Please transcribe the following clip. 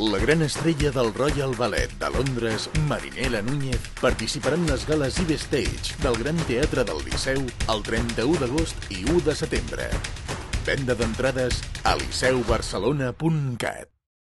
La gran estrella del Royal Ballet de Londres, Marinela Núñez, participarà en les gales i Stage del Gran Teatre del Liceu el 31 d'agost i 1 de setembre. Venda d'entrades a liceubarcelona.cat